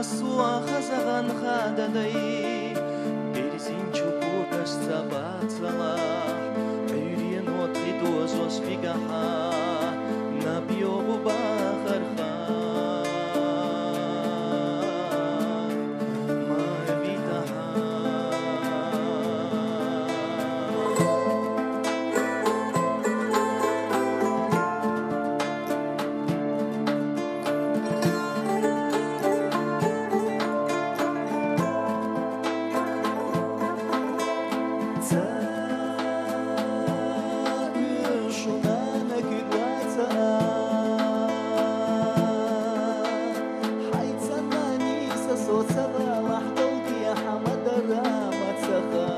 מסוע חזרה נחת עד העיר صباح ضوء يا حمد رامت سخا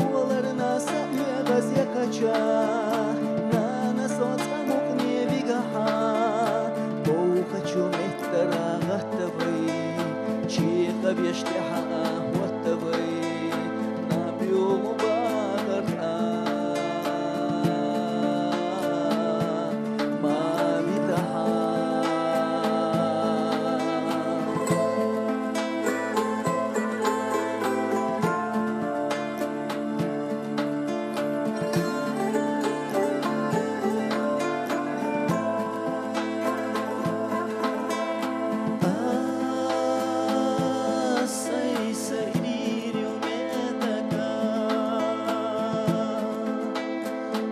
Buralarına sarıya gaz yakacak Nana sotsa mukniye bigaha Doğu kaçum ehtara gahtavayı Çiğ kabyeşteha